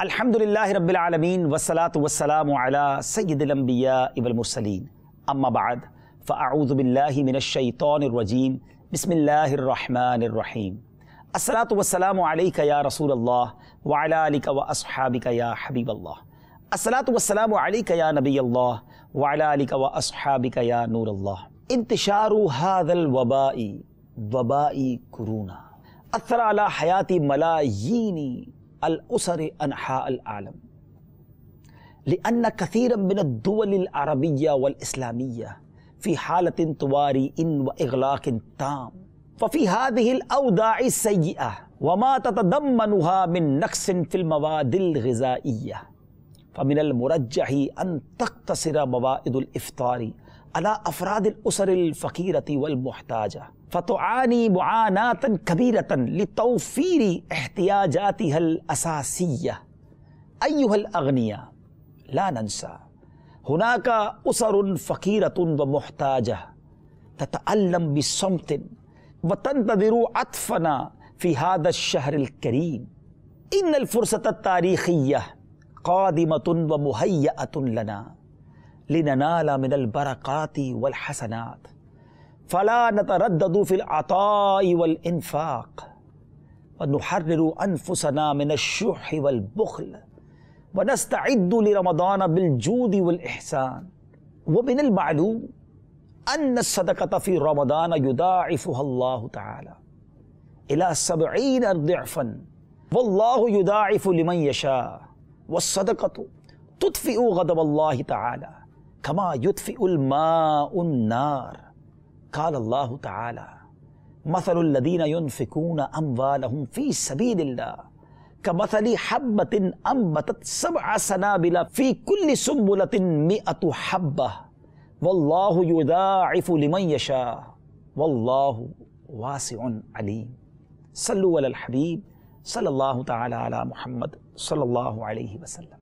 الحمد للہ رب العالمین وسلاۃ وسلام علی سید الانبیاء والمرسلین اما بعد فاعوذ باللہ من الشیطان الرجیم بسم اللہ الرحمن الرحیم السلاۃ والسلام علیکہ یا رسول اللہ وعلا علیک و اصحابک یا حبیب اللہ السلاۃ والسلام علیہ یا نبی اللہ وعلا علیک و اصحابک یا نور اللہ انتشار هذا الوبائی وبائی کرونا اثر علی حیاتی ملایینی الأسر أنحاء العالم. لأن كثيرا من الدول العربية والإسلامية في حالة طوارئ وإغلاق تام. ففي هذه الأوضاع السيئة وما تتضمنها من نقص في المواد الغذائية فمن المرجح أن تقتصر موائد الإفطار على أفراد الأسر الفقيرة والمحتاجة. فتعاني معاناة كبيرة لتوفير احتياجاتها الأساسية. أيها الأغنياء لا ننسى هناك أسر فقيرة ومحتاجة تتألم بصمت وتنتظر عطفنا في هذا الشهر الكريم. إن الفرصة التاريخية قادمة ومهيئة لنا. لننال من البركات والحسنات. فلا نتردد في العطاء والإنفاق. ونحرر أنفسنا من الشح والبخل. ونستعد لرمضان بالجود والإحسان. ومن المعلوم أن الصدقة في رمضان يضاعفها الله تعالى. إلى سبعين ضعفا. والله يضاعف لمن يشاء. والصدقة تطفئ غضب الله تعالى. كما يطفئ الماء النار. قال الله تعالى مثل الذين ينفقون أموالهم في سبيل الله كمثل حبة أنبتت سبع سنابل في كل سنبلة مئة حبة والله يضاعف لمن يشاء والله واسع عليم. صلوا على الحبيب صلى الله تعالى على محمد صلى الله عليه وسلم.